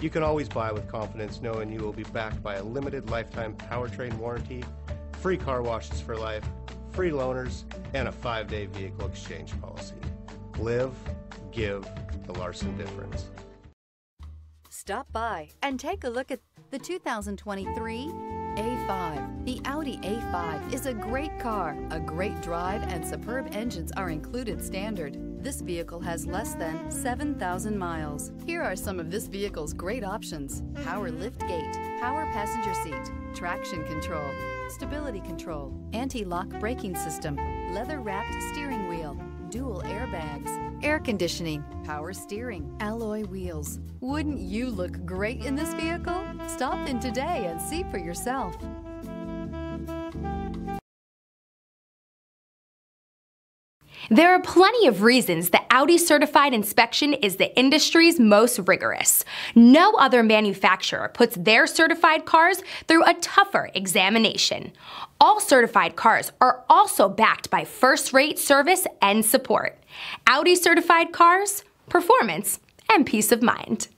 You can always buy with confidence knowing you will be backed by a limited lifetime powertrain warranty, free car washes for life, free loaners, and a five day vehicle exchange policy. Live, give the Larson difference. Stop by and take a look at the 2023 A5. The Audi A5 is a great car. A great drive and superb engines are included standard. This vehicle has less than 7,000 miles. Here are some of this vehicle's great options. Power lift gate, power passenger seat, traction control, stability control, anti-lock braking system, leather-wrapped steering wheel, dual airbags, air conditioning, power steering, alloy wheels. Wouldn't you look great in this vehicle? Stop in today and see for yourself. There are plenty of reasons that Audi certified inspection is the industry's most rigorous. No other manufacturer puts their certified cars through a tougher examination. All certified cars are also backed by first rate service and support. Audi certified cars, performance, and peace of mind.